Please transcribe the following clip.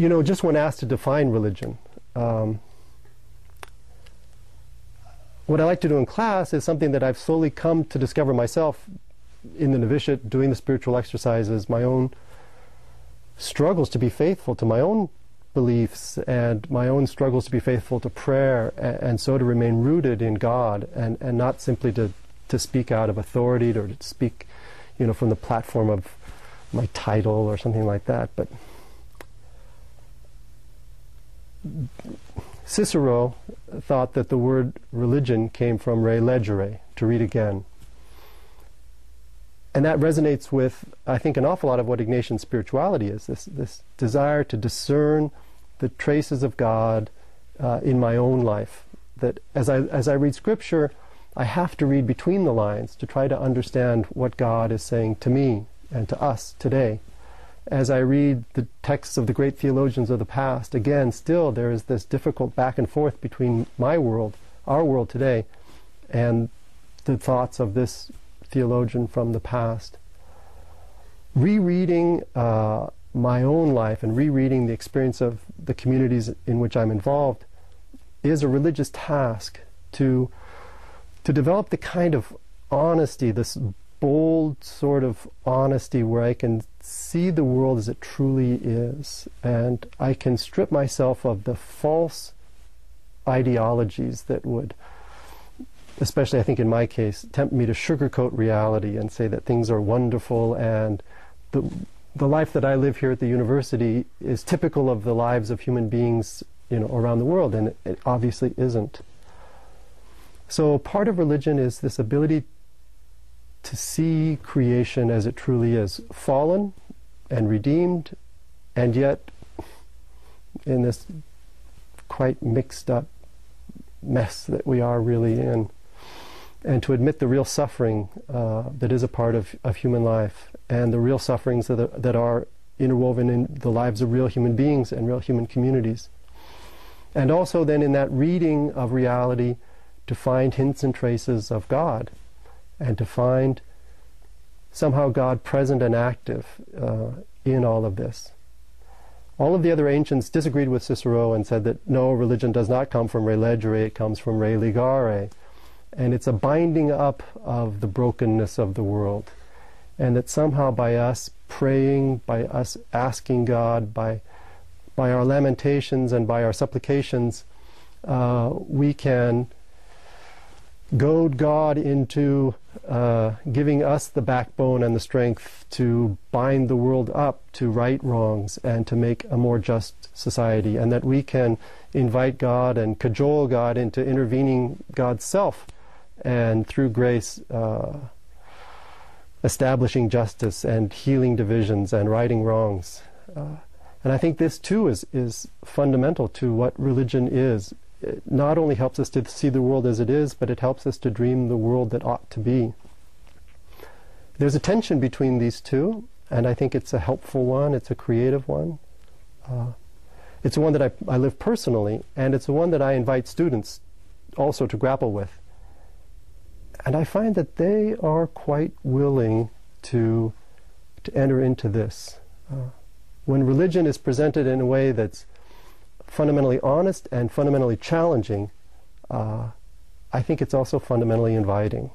you know, just when asked to define religion, um, what I like to do in class is something that I've slowly come to discover myself in the novitiate, doing the spiritual exercises, my own struggles to be faithful to my own beliefs and my own struggles to be faithful to prayer and, and, so to remain rooted in God and, and not simply to, to speak out of authority or to speak, you know, from the platform of my title or something like that. But Cicero thought that the word religion came from re legere, to read again. And that resonates with, I think, an awful lot of what Ignatian spirituality is this, this desire to discern the traces of God uh, in my own life. That as I, as I read Scripture, I have to read between the lines to try to understand what God is saying to me and to us today. As I read the texts of the great theologians of the past, again, still there is this difficult back and forth between my world, our world today, and the thoughts of this theologian from the past. Rereading uh, my own life and rereading the experience of the communities in which I'm involved is a religious task to to develop the kind of honesty, this bold sort of honesty where I can see the world as it truly is and I can strip myself of the false ideologies that would especially I think in my case, tempt me to sugarcoat reality and say that things are wonderful and the, the life that I live here at the university is typical of the lives of human beings you know, around the world, and it, it obviously isn't. So part of religion is this ability to see creation as it truly is, fallen and redeemed, and yet in this quite mixed up mess that we are really in and to admit the real suffering uh, that is a part of, of human life and the real sufferings that are, that are interwoven in the lives of real human beings and real human communities. And also then in that reading of reality to find hints and traces of God and to find somehow God present and active uh, in all of this. All of the other ancients disagreed with Cicero and said that no, religion does not come from re legere, it comes from re ligare and it's a binding up of the brokenness of the world. And that somehow by us praying, by us asking God, by, by our lamentations and by our supplications, uh, we can goad God into uh, giving us the backbone and the strength to bind the world up to right wrongs and to make a more just society, and that we can invite God and cajole God into intervening God's self and through grace, uh, establishing justice and healing divisions and righting wrongs. Uh, and I think this too is, is fundamental to what religion is. Not only helps us to see the world as it is, but it helps us to dream the world that ought to be. There's a tension between these two, and I think it's a helpful one, it's a creative one. Uh, it's one that I, I live personally, and it's the one that I invite students also to grapple with and I find that they are quite willing to, to enter into this. Uh, when religion is presented in a way that's fundamentally honest and fundamentally challenging, uh, I think it's also fundamentally inviting.